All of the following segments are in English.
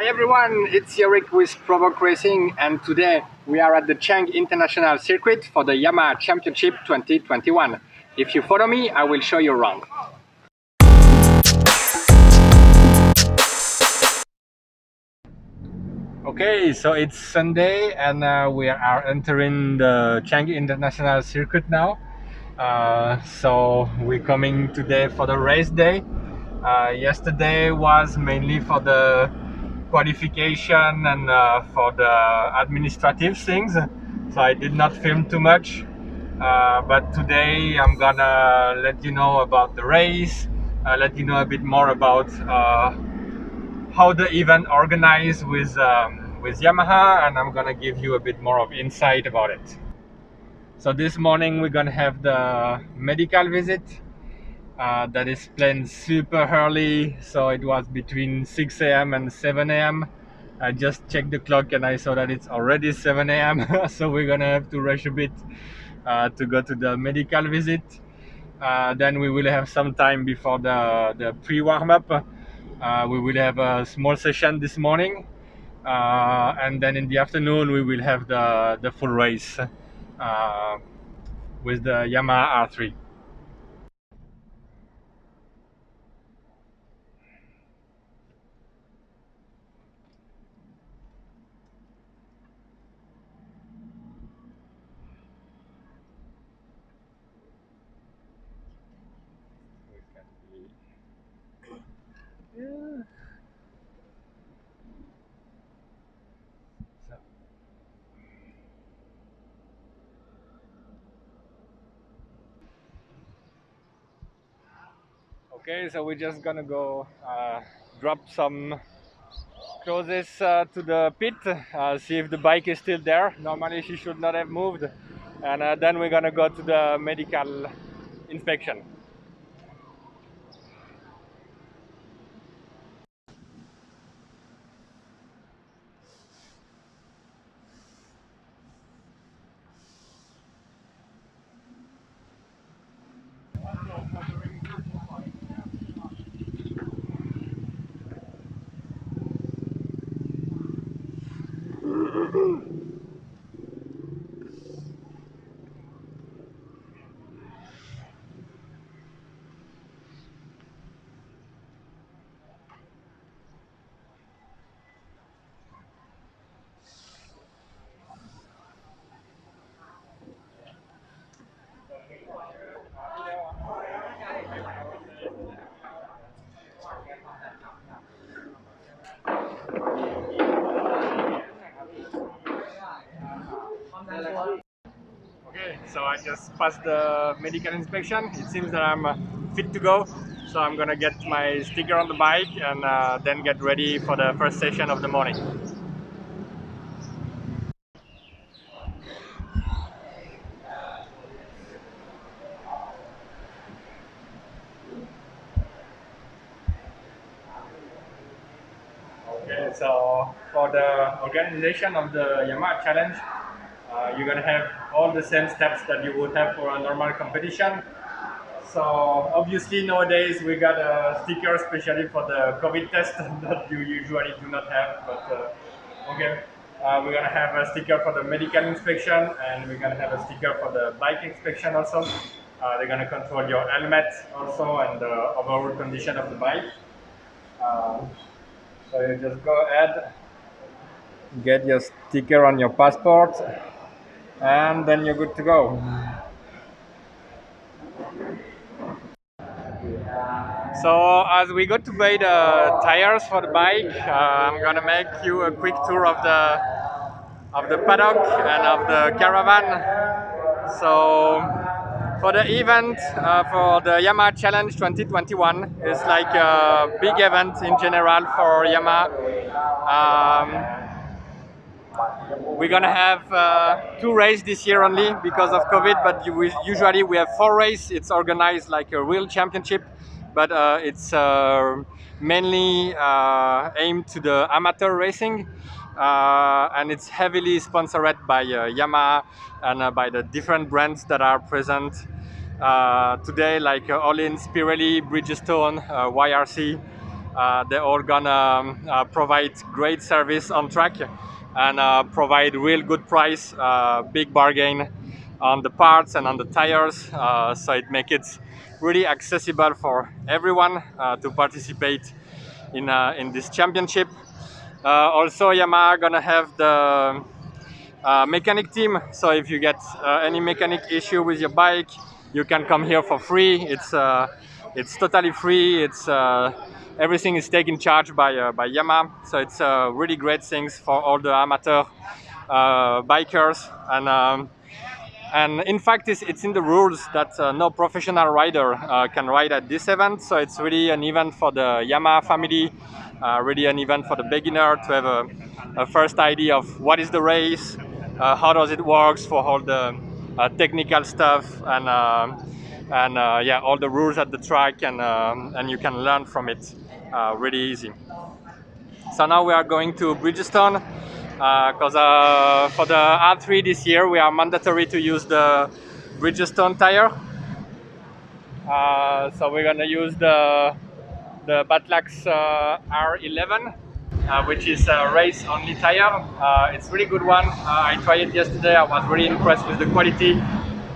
Hi everyone, it's Yorick with Provoke Racing and today we are at the Chang International Circuit for the Yamaha Championship 2021. If you follow me, I will show you around. Okay, so it's Sunday and uh, we are entering the Chang International Circuit now. Uh, so we're coming today for the race day. Uh, yesterday was mainly for the qualification and uh, for the administrative things. So I did not film too much. Uh, but today I'm gonna let you know about the race, uh, let you know a bit more about uh, how the event organized with um, with Yamaha, and I'm gonna give you a bit more of insight about it. So this morning we're gonna have the medical visit. Uh, that is planned super early, so it was between 6 a.m. and 7 a.m. I just checked the clock and I saw that it's already 7 a.m. so we're gonna have to rush a bit uh, to go to the medical visit. Uh, then we will have some time before the, the pre-warm-up. Uh, we will have a small session this morning. Uh, and then in the afternoon we will have the, the full race uh, with the Yamaha R3. Okay, so we're just gonna go uh, drop some clothes uh, to the pit, uh, see if the bike is still there. Normally she should not have moved. And uh, then we're gonna go to the medical inspection. Okay, so I just passed the medical inspection. It seems that I'm uh, fit to go. So I'm gonna get my sticker on the bike and uh, then get ready for the first session of the morning. Okay, so for the organization of the Yamaha Challenge, uh, you're gonna have all the same steps that you would have for a normal competition. So obviously nowadays we got a sticker especially for the COVID test that you usually do not have, but uh, okay. Uh, we're gonna have a sticker for the medical inspection and we're gonna have a sticker for the bike inspection also. Uh, they're gonna control your helmet also and the overall condition of the bike. Uh, so you just go ahead, get your sticker on your passport, and then you're good to go. So as we go to buy the tires for the bike, uh, I'm gonna make you a quick tour of the of the paddock and of the caravan. So for the event uh, for the Yamaha Challenge 2021 it's like a big event in general for Yamaha. Um, we're gonna have uh, two races this year only because of COVID, but usually we have four races. It's organized like a real championship, but uh, it's uh, mainly uh, aimed to the amateur racing. Uh, and it's heavily sponsored by uh, Yamaha and by the different brands that are present today, like uh, Öhlins, Pirelli, Bridgestone, YRC, they're all gonna um, provide great service on track and uh, provide real good price, uh, big bargain on the parts and on the tires. Uh, so it makes it really accessible for everyone uh, to participate in uh, in this championship. Uh, also, Yamaha gonna have the mechanic team. So if you get any mechanic issue with your bike, you can come here for free. It's it's totally free. It's everything is taken charge by uh, by Yamaha. So it's uh, really great things for all the amateur uh, bikers and. Um, and in fact, it's, it's in the rules that uh, no professional rider uh, can ride at this event. So it's really an event for the Yamaha family, uh, really an event for the beginner to have a, a first idea of what is the race, how does it works for all the technical stuff, and um, and uh, yeah, all the rules at the track, and um, and you can learn from it really easy. So now we are going to Bridgestone because uh, for the R3 this year we are mandatory to use the Bridgestone tire. Uh, so we're gonna use the the Battlax uh, R11, uh, which is a race only tire. Uh, it's really good one. Uh, I tried it yesterday. I was really impressed with the quality.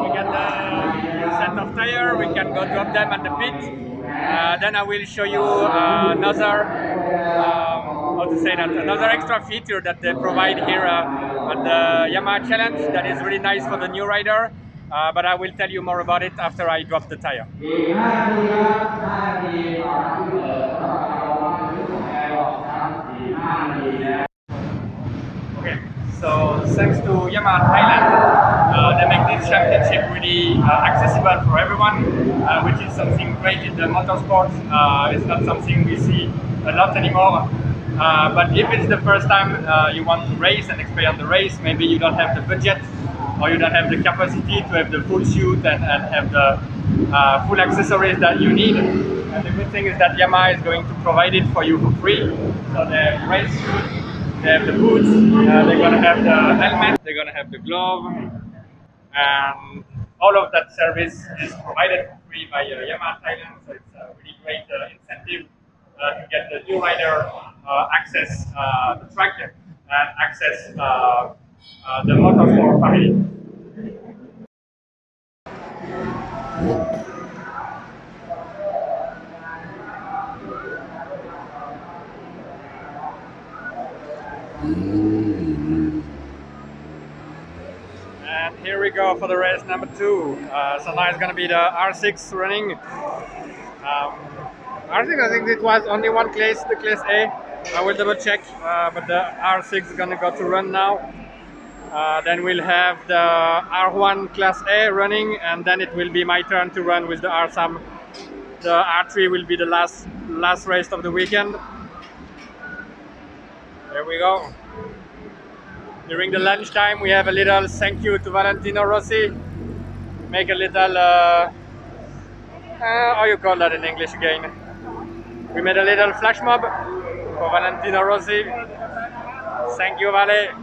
we get the set of tire, we can go drop them at the pit. Uh, then I will show you uh, another, um, how to say that, another extra feature that they provide here uh, at the Yamaha Challenge that is really nice for the new rider. Uh, but I will tell you more about it after I drop the tire. So thanks to Yamaha Thailand, uh, they make this championship really uh, accessible for everyone, uh, which is something great in the motorsport. Uh, it's not something we see a lot anymore. Uh, but if it's the first time uh, you want to race and experience the race, maybe you don't have the budget or you don't have the capacity to have the full suit and, and have the full accessories that you need. And the good thing is that Yamaha is going to provide it for you for free. So the race suit they have the boots, uh, they're gonna have the helmet, they're gonna have the glove, and all of that service is provided for free by uh, Yamaha Thailand. So it's a really great uh, incentive uh, to get the new rider uh, access uh, the track and access the motorsport family. And here we go for the race number two. Uh, so now it's gonna be the R6 running. Um, R6, I think it was only one class, the class A. I will double check, uh, but the R6 is gonna go to run now. Uh, then we'll have the R1 class A running, and then it will be my turn to run with the R3. The R3 will be the last last race of the weekend. There we go. During the lunchtime, we have a little thank you to Valentino Rossi. Make a little, uh, uh, how you call that in English again? We made a little flash mob for Valentino Rossi. Thank you, Vale.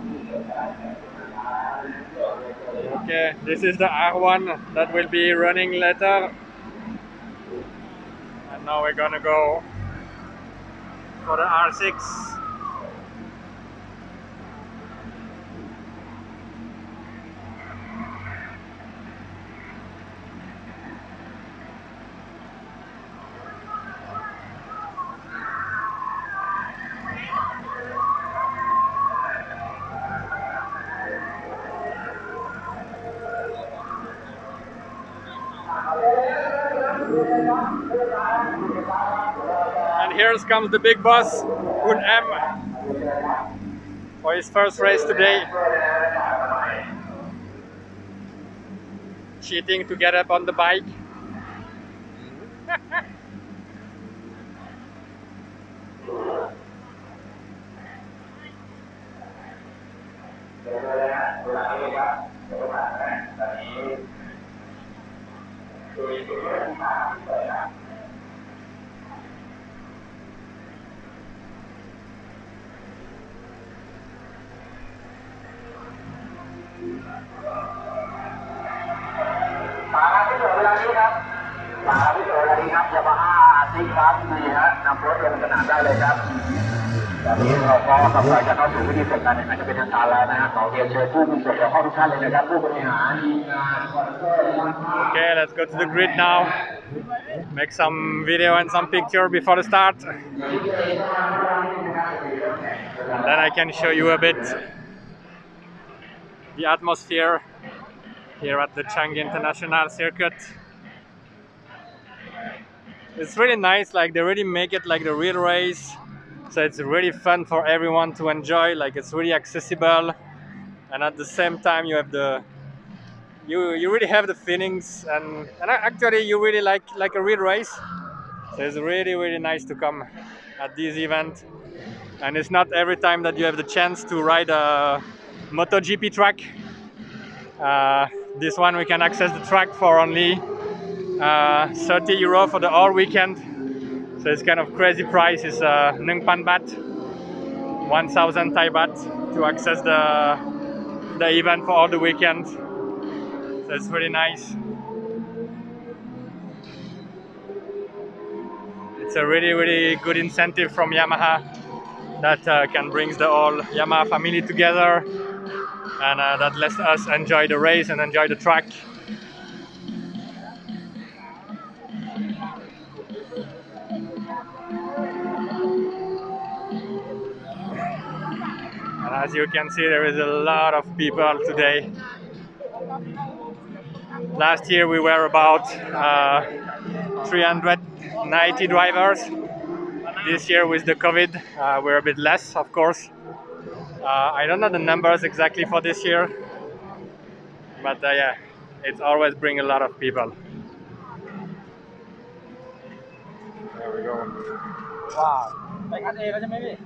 Okay, this is the R1 that will be running later. And now we're gonna go for the R6. Comes the big boss, Hun M, for his first race today. Cheating to get up on the bike. มาครับที่เหลือเวลานี้ครับยามาฮ่าซิกครับดีฮะนำรถลงสนามได้เลยครับตอนนี้เราก็กำลังจะเข้าสู่พิธีเปิดการแข่งขันจะเป็นทางการแล้วนะฮะขอเรียนเชิญผู้มีส่วนเกี่ยวข้องทุกท่านเลยนะครับ ผู้บริหารทีมงานสปอนเซอร์และนักข่าว Okay, let's go to the grid now. Make some video and some picture before the start. And then I can show you a bit the atmosphere here at the Changi International Circuit. It's really nice, like they really make it like the real race. So it's really fun for everyone to enjoy, like it's really accessible. And at the same time you have the you you really have the feelings and, and actually you really like like a real race so it's really really nice to come at this event and it's not every time that you have the chance to ride a MotoGP track uh, this one we can access the track for only uh, 30 euro for the whole weekend so it's kind of crazy price it's uh, 1,000 baht 1000 Thai baht to access the the event for all the weekend so it's really nice. It's a really, really good incentive from Yamaha that uh, can bring the whole Yamaha family together and uh, that lets us enjoy the race and enjoy the track. as you can see there is a lot of people today. Last year we were about uh, 390 drivers. This year with the COVID uh, we're a bit less of course. Uh, I don't know the numbers exactly for this year but uh, yeah it's always bring a lot of people. There we go. Wow.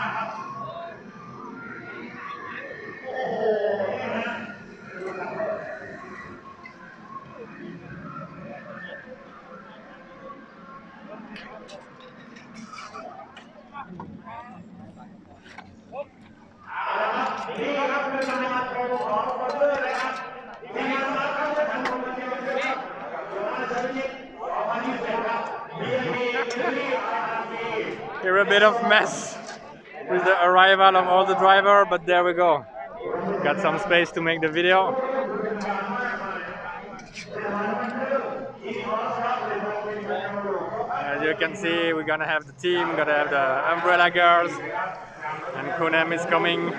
bit of mess with the arrival of all the driver, but there we go. Got some space to make the video. As you can see, we're gonna have the team, gonna have the Umbrella Girls, and Kunem is coming.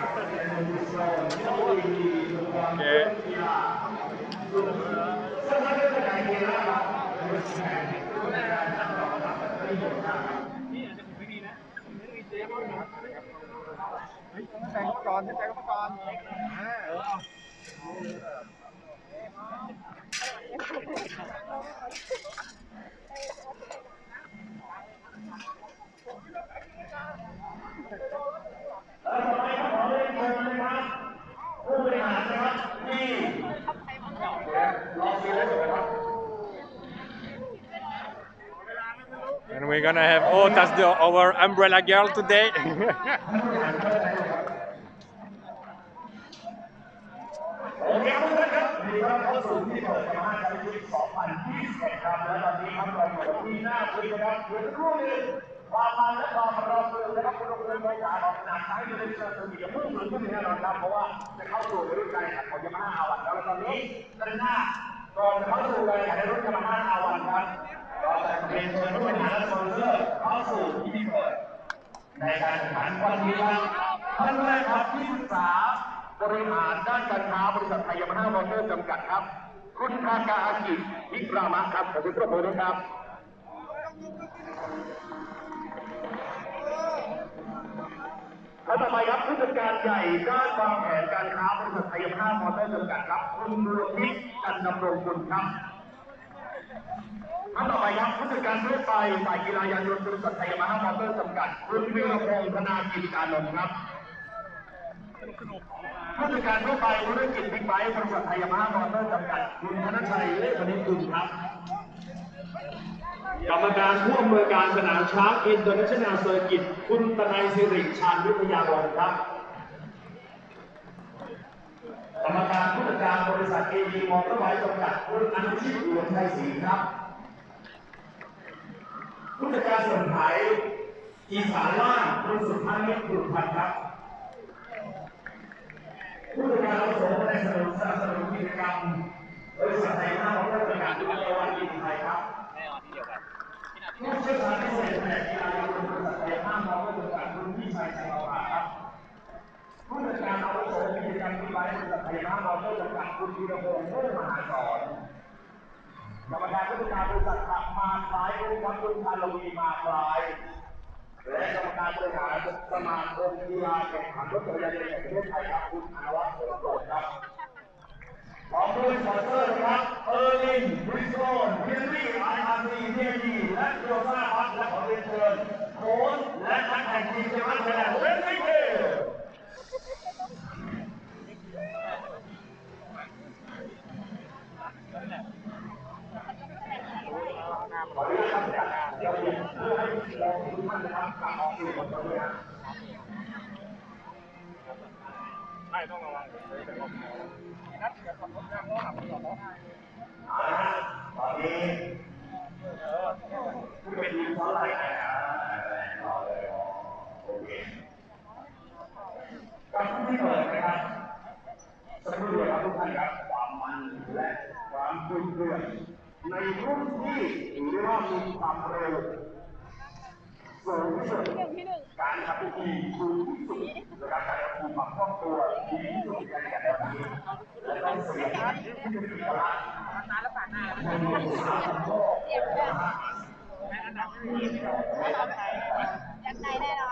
And we're gonna have oh our umbrella girl today. โอเคครับทุกท่านครับดีครับเข้าสู่ที่เปิดมาในปี2021ครับและตอนนี้ครับเราอยู่กับที่หน้าคุยนะครับเดี๋ยวสักครู่หนึงความมันและความรอเรือนะครับคุณผู้ชมในการออกสนามท้ายจะได้เจอสมีกับผู้อื่นขึ้นแน่นอนครับเพราะว่าจะเข้าสู่ฤดูกาลแข่งของยามาฮ่าอาวันแล้วตอนนี้ด้านหน้าก่อนจะเข้าสู่การแข่งในรุ่นยามาฮ่าอาวันครับเราจะเรียนเชิญผู้บริหารและสปอนเซอร์เข้าสู่พิธีเปิดในการแข่งขันวันนี้ครับท่านแรกครับที่ปรึกษา บริหารด้านการค้าบริษัทไทยยามาฮ่ามอเตอร์จำกัดครับ คุณทากาอากิฮิกรามะครับขอบคุณทุกคนนะครับและต่อไปครับผู้จัดการใหญ่ด้านวางแผนการค้าบริษัทไทยยามาฮ่ามอเตอร์จำกัดครับ คุณรวรนิจจันดำรงคุณครับท่านต่อไปครับผู้จัดการทั่วไปฝ่ายกีฬายานยนต์บริษัทไทยยามาฮ่ามอเตอร์จำกัด คุณวิรพงศ์ธนากิจอานนท์ครับ ผู้จัดการทั่วไปธุรกิจบิ๊กไบค์บริษัทไทยภามอเตอร์จำกัดคุณธนชัยเลขนิกุลครับ กรรมการผู้อำนวยการสนามช้างอินเตอร์เนชั่นแนลเซอร์กิตคุณตนัยสิริชาญวิทยาวงครับกรรมการผู้จัดการบริษัทเอดีมอเตอร์ไบค์จำกัดคุณอนุชิตหลวงชัยศรีครับผู้จัดการส่วนขายอีสานล่างคุณสุพันธ์มิตรบุตรพันธ์ครับ ผู้จัดการอาวุโสในสนับสนุนกิจกรรมบริษัทไทยห้ามอเตอร์จำกัดทุกตะวันอินไทยครับผู้เชี่ยวชาญพิเศษแผนกกีฬายนต์บริษัทไทยห้ามมองว่าเป็นการคุณพี่ชายชัยมาครับผู้จัดการอาวุโสกิจกรรมที่ไว้บริษัทไทยห้ามมองว่าเป็นการคุณธีรพงศ์เมื่อมหาสอนกรรมการผู้จัดการบริษัทขับมาคล้ายคุณวัดคุณพาลวีมาคล้าย และกรรมการบริหารสมาคมกีฬาแข่งขันรถจักรยานยนต์แห่งประเทศไทยครับคุณอนวัฒน์เสริมโรครับพร้อมด้วยสปอนเซอร์นะครับเออร์ลินบริสโตนเฮนรี่ไออาร์ซีเดียดีและโยซ่าพัทและขอเรียนเชิญโค้ชและนักแข่งทีมเจมันไทยแลนด์เรนนี่เกลขอ ไม่ต้องระวังนัดกับคนข้างรถขับรถเอาตอนนี้เป็นทีมซ้อนไลน์นะครับรอเลยโอเคกับผู้ที่เปิดนะครับสักครู่เดียวครับทุกท่านครับความมันและความดุเดือดในรุ่นที่ถือว่ามีความเร็ว ที่หนึ่งที่หนึ่งการทำดีคือที่สุดนะครการทำดีมาครอบตัวดีที่สุดในการทำดีและต้องเสียชีาที่เป็นพลัมาแล้วป่านหน้าแล้วเตรีมเพื่อนอันดับที่ยังไงแน่นอน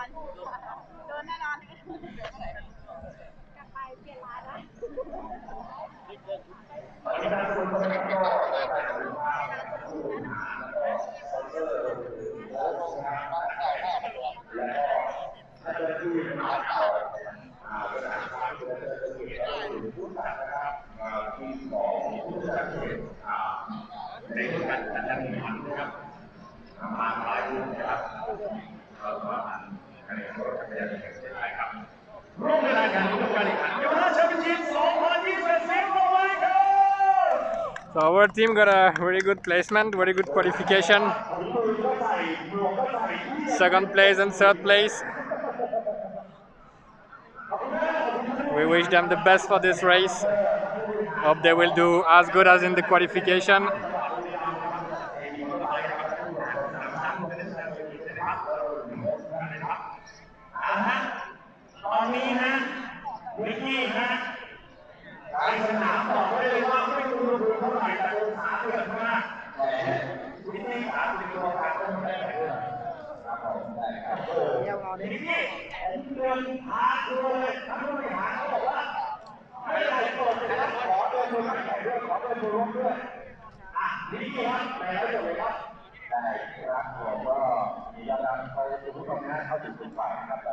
So our team got a very good placement, very good qualification. Second place and third place. We wish them the best for this race. Hope they will do as good as in the qualification.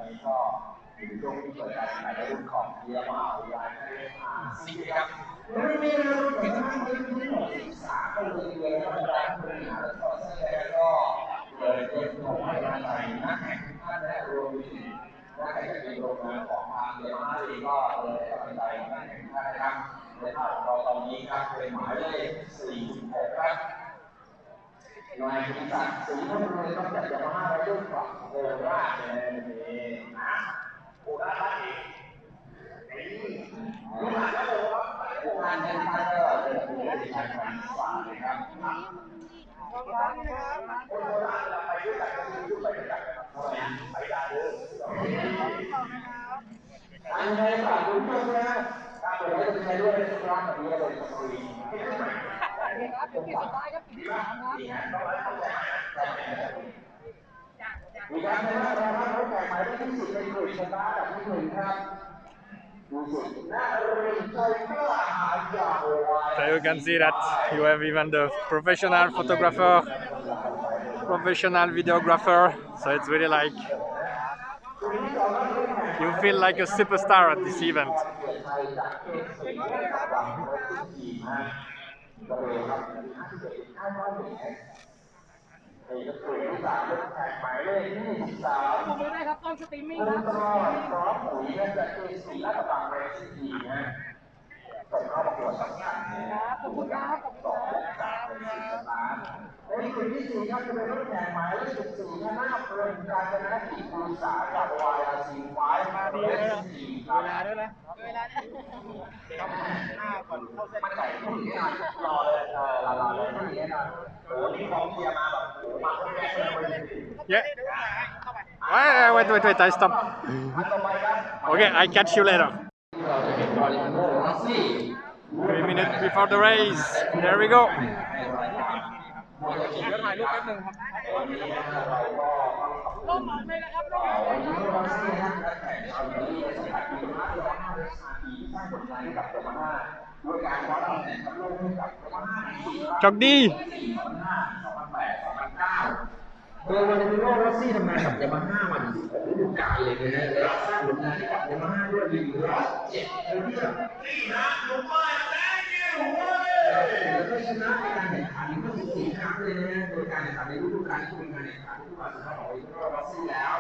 นี้ก็อยู่ในช่วงที่เปิดการแข่งขันในรุ่นของเกียร์มหาวิทยาลัยสี่ครับรุ่นนี้เราเก่งมากเลยรุ่นที่สามก็เลยเลยครับอาจารบริหารและก็แสดงก็เลยเป็นของให้กำลังใจนักแข่งท่านและรวมถึงนักแข่งที่ลงมาของทางเกียร์มาวิทยาลัยก็เลยให้กำลังใจนักแข่งท่านนะครับในภาพของเราตอนนี้ครับเป็นหมายเลข46ครับ นายกิติศักดิ์ศรีนวลเลยต้องจัดยามาฮ่าไว้ด้วยฝั่งโคราชเลยนี่นะโคราชบ้านเองนี่ลูกหลานก็โคครับโคราชเนี่ยท่านก็เป็นผู้ใหญ่ชายพันธุ์ฝาเลยครับคนโคราชเวลาไปด้วยกันก็คือไปด้วยกันเทำไมไปได้เลยอันนี้ฝากคุณผู้ชมนะการเปิดให้คุณใช้ด้วยในร้านแบบนี้เลยฟรี ครับเป็นปีสุดท้ายครับปีที่สามครับ นี่ฮะต้องไว้เข้าใจนะ มีการชนะเราครับรถแข่งหมายเลขที่สิบเป็นกลุ่มชนะอันดับที่หนึ่งครับดูสิหน้าเริงใจกล้าหาญยาวไว้ So you can see that you have even the professional photographer, professional videographer. So it's really like you feel like a superstar at this event. โอเคครับห้าสิบเอ็ดห้าร้อยหนึ่งเอกสุขสามเลแปดหมายเลขที่สิบสามผมไม่ได้ครับต้องสตรีมมิ่งครับคุณตลอดสองปุ๋ยจะเกณฑ์สี่รัฐบาลเรสซี่นะ ครับขอบคุณครับขอบคุณครับและนี่คือที่สี่ครับจะเป็นรถแข่งหมายเลขสิบสี่คณะเพื่อนการชนะกิจอุตสาหกรรมวายอาซีไฟมาดีเลยเวลาด้วยนะเวลาด้วยหน้าก่อนเข้าเส้นมันใส่ผู้หญิงรอเลยเออรอเลยผู้หญิงนะโอ้นี่ของเมียมาแบบโอ้มาคนแรกเลยเยอะ Wait, wait, wait, wait, I stop. Okay, I catch you later. Three minutes before the race. There we go. เดี๋ยวถ่ายรูปแป๊บนึงครับวันนี้เราก็ร่มมันเลยนะครับร่มมันเลยรัสซี่นะและแข่งคราวนี้ในสถานที่มาที่ร้อยห้าสิบนาทีที่สร้างผลงานให้กับโตมาห้าด้ วยการคว้าตำแหน่งแชมป์โลกให้กับโตมาห้าในปี Chọc đi. โดยวันนี้โรรัสซี่ทำงานกับยามาฮ่ามาถึง16ฤดูกาลเลยนะฮะและสร้างผลงานให้กับยามาฮ่าด้วยรีวิวร้อยเจ็ดเทอร์เบียแล้วก็ชนะในการแข่งขันก็14ครั้งเลยนะฮะโดยการแข่งขันในฤดูกาลที่เป็นการแข่งขันที่มาสุดท้ายของโรรัสซี่แล้ว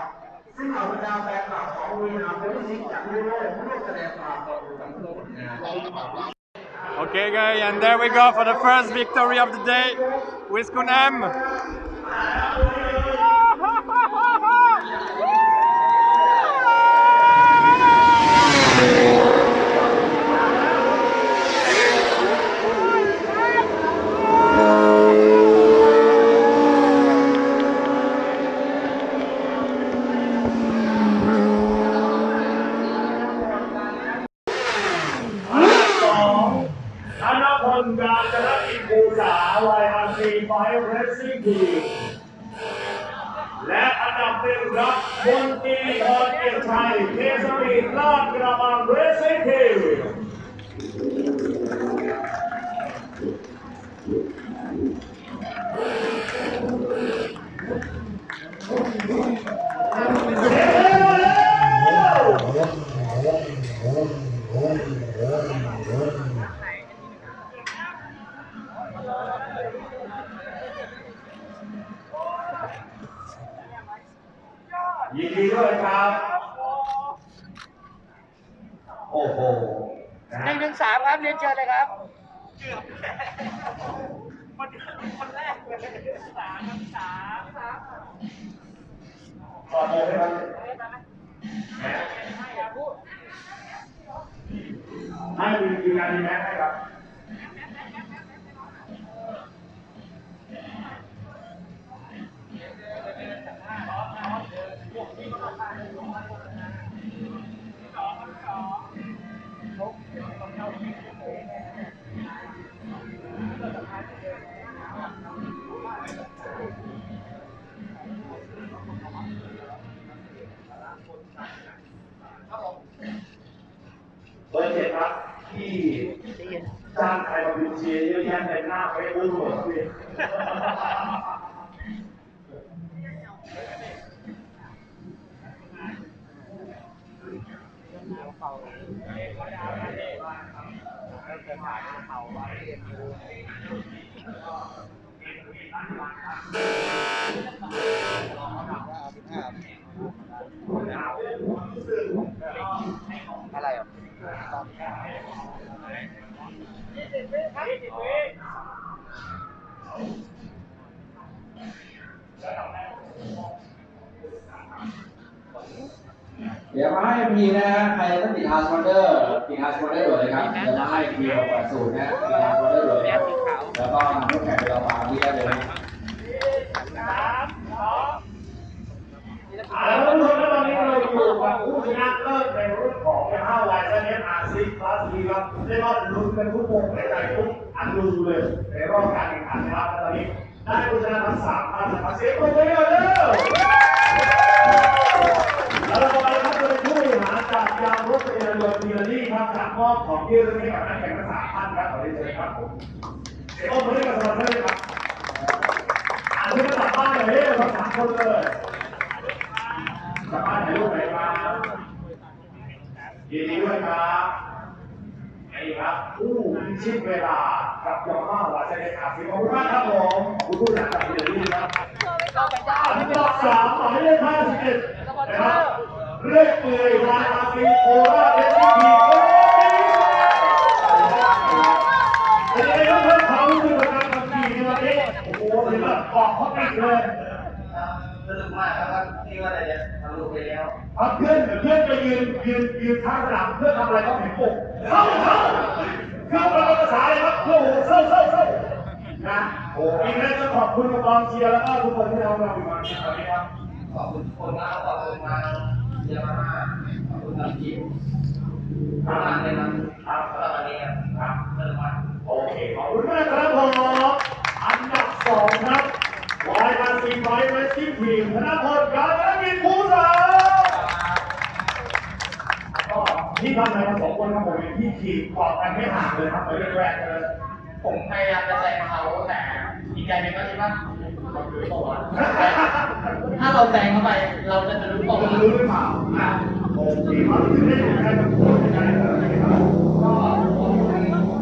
ซึ่งเหล่าบรรดาแฟนคลับของวีนาโพลิซิกจากทั่วโลกร่วมแสดงความเคารพกับผลงาน Okay, guys, and there we go for the first victory of the day with Kunam. ดีด้วยครับ โอ้โหหนึ่งถึงสามครับเรียนเชิญเลยครับขอโทษครับให้มีมีการดีแม็กให้ครับ เบอร์เจ็ดครับที่จ้างใครมาเป็นเชียร์เยอะแยะในหน้าเฟซบุ๊กหมดเลยอะไรอะ เดี๋ยวมาให้พีนะฮะใครต้องติดฮาร์สปอนเดอร์ติดฮาร์สปอนเดอร์ด่วนเลยครับเดี๋ยวมาให้พีออกแบบสูตรนะติดฮาร์สปอนเดอร์ด่วนเลยครับแล้วก็นำรถแข่งไปเราฟาร์มที่ได้เลยนะเอาละทุกคนแล้วตอนนี้เราอยู่กับผู้ชนะเลิศในรุ่นของห้าวายเซนอาซีคลาสซีครับเรียกว่าลุ้นกันทุกวงในใจทุกอันดูเลยในรอบการแข่งขันนะครับและตอนนี้ได้ผู้ชนะทั้งสามท่านนะครับเสียงปรบมือให้หน่อยเร็ว มอบของที่ระลึกให้กับนักแข่งทั้งสามท่านครับขอเรียนเชิญครับผมเดี๋ยวเอามือให้กับสปอนเซอร์เลยครับอ่านที่กลับบ้านเลยเราสามคนเลยกลับบ้านถ่ายรูปไหนมายินดีด้วยครับไอ้ครับผู้พิชิตเวลากับยามาฮ่าวาเซเนอาฟิขอบคุณมากครับผมคุณผู้จัดการเรื่องนี้ครับอันดับสามหมายเลขห้าสิบเอ็ดนะครับเรื่อยเปื่อยวานาฟีโคราชเอสพีโโอ้ยเป็นไงบ้างครับความรู้สึกกับการขับขี่ในวันนี้ โอ้โหเห็นแบบออกข้อติดเลยสนุกมากครับที่ว่าจะทะลุไปแล้วครับเพื่อนเพื่อนไปยืนยืนยืนข้างสนามเพื่อทำอะไรก็เห็นปุ๊บเข้าเข้าเข้าเราภาษาอะไรครับโอ้โหเศร้าเศร้าเศร้านะโอ้อีกแล้วก็ขอบคุณกองเชียร์แล้วก็ทุกคนที่เราเราอยู่วันนี้ครับขอบคุณทุกคนมากขอบคุณทางเยามาฮ่าขอบคุณทางทีมทำงานในนั้นครับสำหรับวันนี้ครับสนุกมากโอเคขอบคุณมากครับผมอันดับ สองครับวายมาซีไฟเวสติ้งทีมธนพลการนักินภูษาก็ที่ทำในมาสองคนครับผมเป็นที่ขี่กอดกันไม่ห่างเลยครับไปแรกๆเลยผมพยายามจะแซงเขาแต่อีกใจหนึงก็คิดว่าเขารู้ตัวถ้าเราแซงเข้าไป เราจะจะรู้ตัวผมรู้หรือเปล่าอะโอเคครับถึงได้อยู่ในกับคนใจเลยครับ ก็ขอบคุ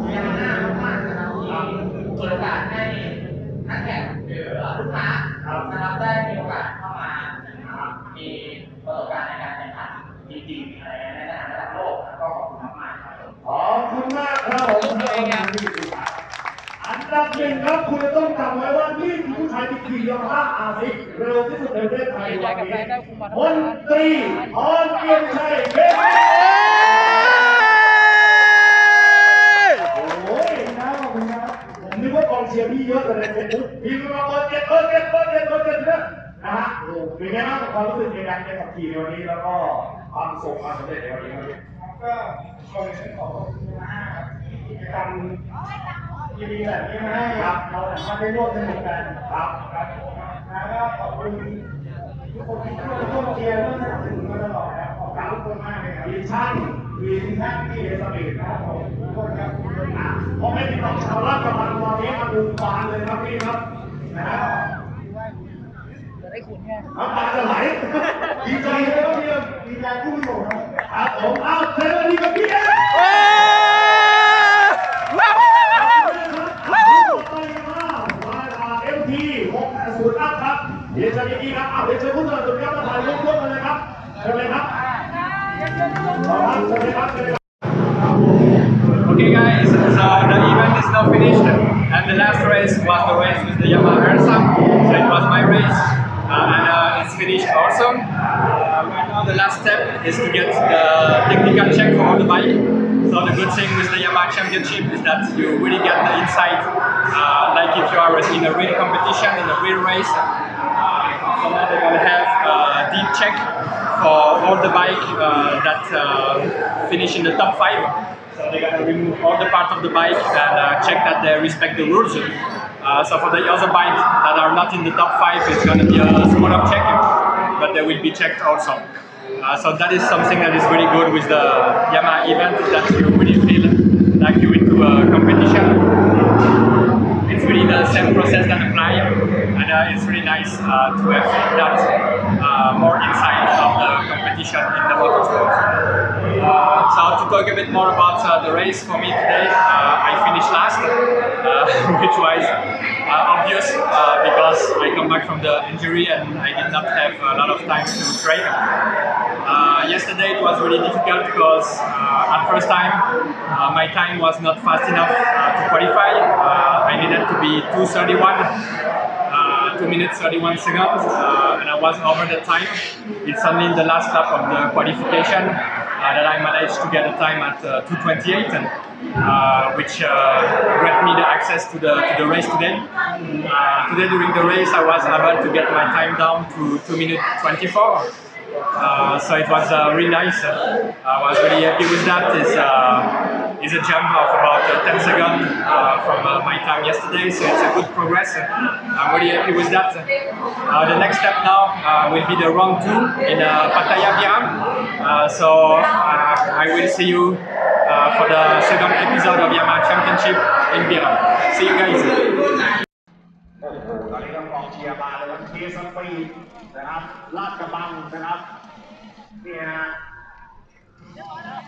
ณยามาฮ่ามากๆนะครับที่เปิดโอกาสให้นักแข่ง หรือลูกค้านะครับได้มีโอกาสเข้ามาครับมีประสบการณ์ในการแข่งขันจริงๆอะไรในสนามระดับโลกแล้วก็ขอบคุณมากๆครับขอบคุณมากครับผมอันดับหนึ่งครับคุณจะต้องจำไว้ว่านี่คือผู้ชายที่ขี่ยามาฮ่าอาซิเร็วที่สุดในประเทศไทยวันนี้มนตรีพรเกียรติชัยเพชรโอ้ยนะขอบคุณครับผมนึกว่ากองเชียร์พี่เยอะเลยเฟซบุ๊กพี่มาเปิ นะฮะเป็นไงบ้างความรู้สึกในการขับขี่ในวันนี้แล้วก็ความประสบความสำเร็จในวันนี้ครับก็คอนเทนต์ของคุณมากครับกิจกรรมดีๆแบบนี้มาให้เราสามารถได้ร่วมสนุกกันครับครับแล้วก็ขอบคุณทุกคนที่ช่วยร่วมเชียร์ร่วมสนับสนุนมาตลอดนะขอบคุณทุกคนมากเลยครับทีมช่างทีมท่นที่สปีดนะครับผมทุกคนครับทุกคนครับเพราะไม่ติดต่อชาวราชกระบังตอนนี้มาดูบานเลยครับพี่ครับนะฮะจะได้ขุ นไง น้ำตาจะไหลดีใจเลยครับพี่ ดีใจผู้อยู่ครับ ครับผมเอาเซฟดีกับพี่เอ๋เอ็มทีหกศูนย์อัพครับเดี๋ยวจะมีอีกครับเอาเดี๋ยวเชิญผู้สนับสนุนครับมาถ่ายรูปร่วมกันเลยครับเชิญเลยครับเอาครับเชิญเลยครับเชิญเลยครับ Okay guys, so the event is now finished and the last race was the race last step is to get the technical check for all the bike. So the good thing with the Yamaha Championship is that you really get the insight uh, like if you are in a real competition, in a real race. Uh, so now they're gonna have a deep check for all the bike uh, that uh, finish in the top five. So they're gonna remove all the part of the bike and uh, check that they respect the rules. Uh, so for the other bikes that are not in the top five, it's gonna be a smaller check, but they will be checked also. Uh, so that is something that is really good with the Yamaha event, that you really feel like you're into a competition it's really the same process that apply and uh, it's really nice uh, to have that uh, more insight of the competition in the motorsport. Uh, so to talk a bit more about uh, the race for me today, I finished last, which was uh, obvious uh, because I come back from the injury and I did not have a lot of time to train. Uh, yesterday it was really difficult because uh, at first time uh, my time was not fast enough uh, to qualify. I needed to be 231, uh, 2 minutes 31 seconds, and I was over the time. It's only in the last lap of the qualification that I managed to get a time at uh, 228, and, uh, which uh, granted me the access to the to the race today. Uh, today during the race, I was able to get my time down to 2 minutes 24. Uh, so it was uh, really nice. Uh, I was really happy with that. It's, uh, it's a jump of about uh, 10 seconds uh, from uh, my time yesterday, so it's a good progress. I'm really happy with that. Uh, the next step now uh, will be the round two in uh, Pattaya Biram. Uh, so uh, I will see you uh, uh, for the second episode of Yamaha Championship in Vietnam. See you guys. โอ้โห ตอนนี้ต้องกองเชียร์มาเลยเชียร์สปีดนะครับ ลาดกระบังนะครับ เนี่ย ฮะ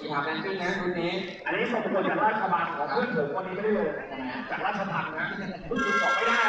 มีทำแรงขึ้นนะรุ่นนี้อันนี้ส่งผลจากราชบัลของเพื่อนผมคนนี้ไม่ได้เลยจากราชพัฒน์นะรู้สึกบอกไม่ได้